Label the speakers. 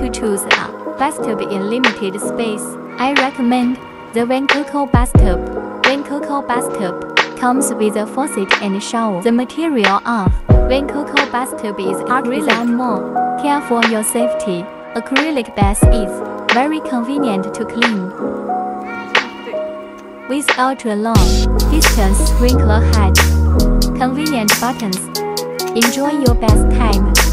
Speaker 1: to choose a bathtub in limited space, I recommend the Vancoco bathtub. Vancoco bathtub comes with a faucet and shower. The material of Vancoco bathtub is acrylic more. Care for your safety. Acrylic bath is very convenient to clean. With ultra long distance sprinkler head, convenient buttons. Enjoy your bath time.